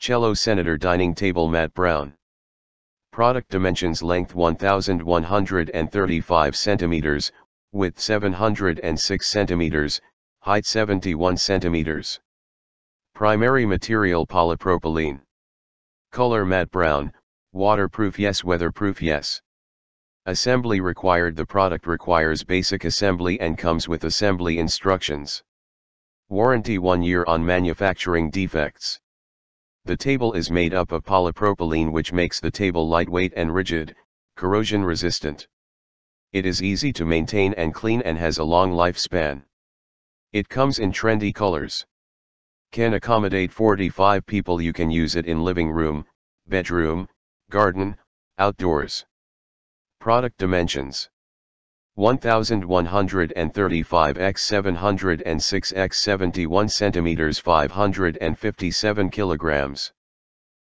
Cello Senator Dining Table Matte Brown. Product dimensions length 1135 centimeters, width 706 centimeters, height 71 centimeters. Primary material polypropylene. Color matte brown, waterproof yes weatherproof yes. Assembly required The product requires basic assembly and comes with assembly instructions. Warranty 1 year on manufacturing defects. The table is made up of polypropylene which makes the table lightweight and rigid, corrosion resistant. It is easy to maintain and clean and has a long lifespan. It comes in trendy colors. Can accommodate 45 people you can use it in living room, bedroom, garden, outdoors. Product dimensions 1135 x 706 x 71 centimeters 557 kilograms.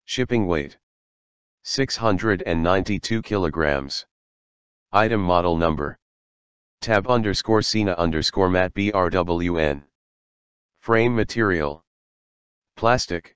Shipping weight 692 kilograms. Item model number tab underscore SENA underscore mat BRWN. Frame material Plastic